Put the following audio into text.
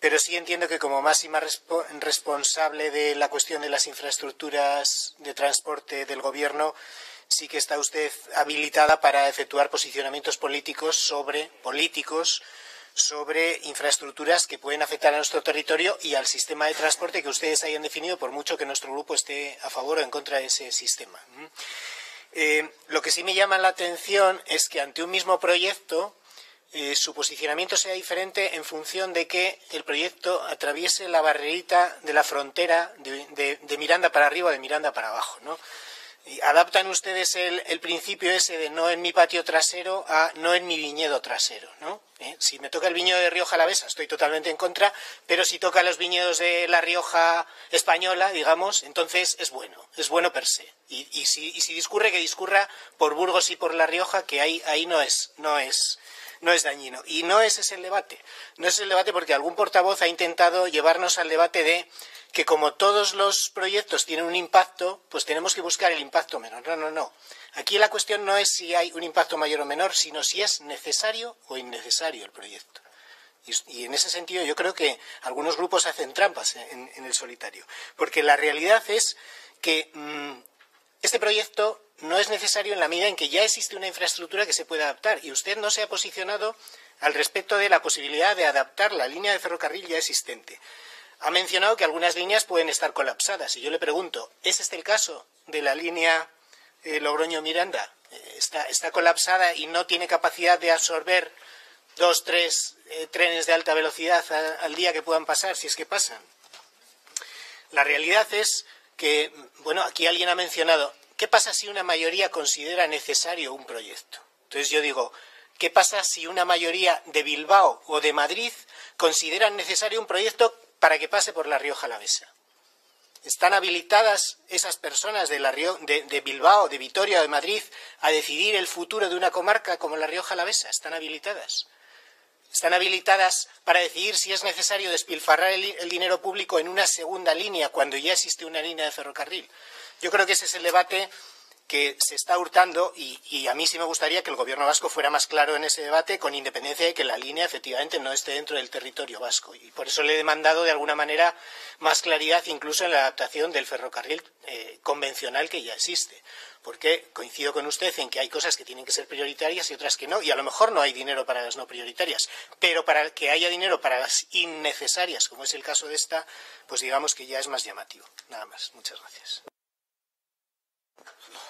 pero sí entiendo que como máxima responsable de la cuestión de las infraestructuras de transporte del Gobierno, sí que está usted habilitada para efectuar posicionamientos políticos sobre políticos sobre infraestructuras que pueden afectar a nuestro territorio y al sistema de transporte que ustedes hayan definido, por mucho que nuestro grupo esté a favor o en contra de ese sistema. Eh, lo que sí me llama la atención es que ante un mismo proyecto eh, su posicionamiento sea diferente en función de que el proyecto atraviese la barrerita de la frontera de, Miranda para arriba o de Miranda para abajo. ¿no? adaptan ustedes el, principio ese de no en mi patio trasero a no en mi viñedo trasero, ¿no? ¿Eh? Si me toca el viñedo de Rioja Alavesa estoy totalmente en contra, pero si toca los viñedos de la Rioja española, digamos, entonces es bueno, es bueno per se. Y, si, discurre, que discurra por Burgos y por La Rioja, que ahí, ahí no es, no es, no es dañino. Y no ese es el debate. No es el debate porque algún portavoz ha intentado llevarnos al debate de que como todos los proyectos tienen un impacto, pues tenemos que buscar el impacto menor. No, no, no. Aquí la cuestión no es si hay un impacto mayor o menor, sino si es necesario o innecesario el proyecto. Y, en ese sentido yo creo que algunos grupos hacen trampas en, el solitario. Porque la realidad es que mm, este proyecto no es necesario en la medida en que ya existe una infraestructura que se puede adaptar. Y usted no se ha posicionado al respecto de la posibilidad de adaptar la línea de ferrocarril ya existente. Ha mencionado que algunas líneas pueden estar colapsadas y yo le pregunto, ¿es este el caso de la línea eh, Logroño-Miranda? Eh, está, colapsada y no tiene capacidad de absorber dos, tres eh, trenes de alta velocidad al día que puedan pasar, si es que pasan. La realidad es que, bueno, aquí alguien ha mencionado, ¿qué pasa si una mayoría considera necesario un proyecto? Entonces yo digo, ¿qué pasa si una mayoría de Bilbao o de Madrid consideran necesario un proyecto para que pase por la Rioja Alavesa. ¿Están habilitadas esas personas de, de, Bilbao, de Vitoria o de Madrid a decidir el futuro de una comarca como la Rioja Alavesa? ¿Están habilitadas? ¿Están habilitadas para decidir si es necesario despilfarrar el dinero público en una segunda línea cuando ya existe una línea de ferrocarril? Yo creo que ese es el debate que se está hurtando y, a mí sí me gustaría que el gobierno vasco fuera más claro en ese debate con independencia de que la línea efectivamente no esté dentro del territorio vasco. Y por eso le he demandado de alguna manera más claridad incluso en la adaptación del ferrocarril eh, convencional que ya existe. Porque coincido con usted en que hay cosas que tienen que ser prioritarias y otras que no y a lo mejor no hay dinero para las no prioritarias. Pero para que haya dinero para las innecesarias como es el caso de esta pues digamos que ya es más llamativo. Nada más. Muchas gracias あ!